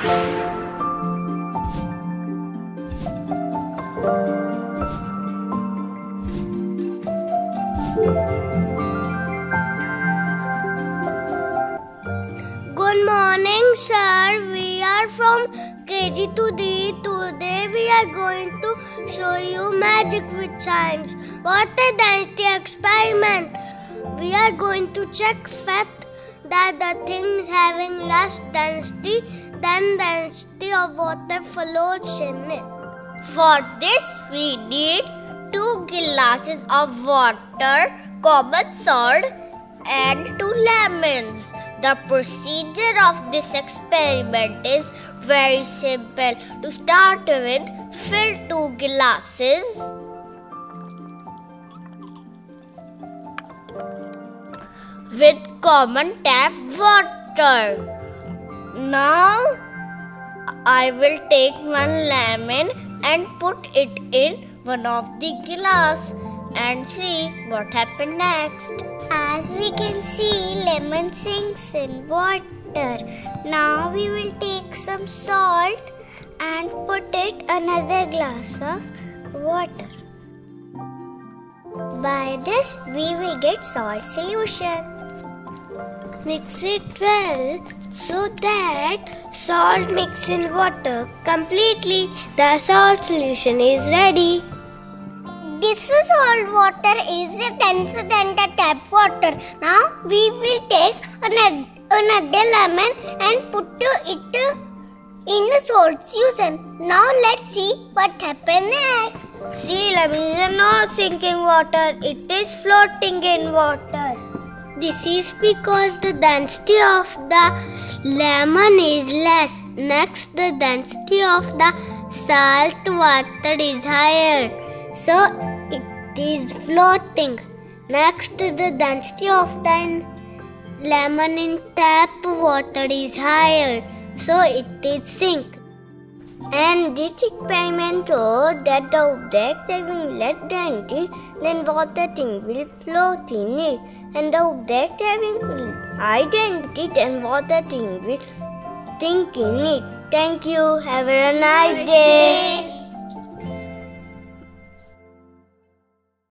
Good morning, sir. We are from KG2-D. Today we are going to show you magic with science. Water density experiment. We are going to check fact that the things having less density than density of water floats in it. For this we need two glasses of water, common salt and two lemons. The procedure of this experiment is very simple. To start with, fill two glasses with common tap water. Now I will take one lemon and put it in one of the glass and see what happened next. As we can see, lemon sinks in water. Now we will take some salt and put it another glass of water. By this, we will get salt solution. Mix it well so that salt mix in water completely. The salt solution is ready. This salt water is denser than the tap water. Now we will take another, another lemon and put it in a salt solution. Now let's see what happens next. See, lemon is not sinking water; it is floating in water. This is because the density of the lemon is less. Next, the density of the salt water is higher. So, it is floating. Next, the density of the lemon in tap water is higher. So, it did sink. And this experiment shows that the object having less density than water thing will float in it, and the object having high density than water thing will sink in it. Thank you. Have a nice day.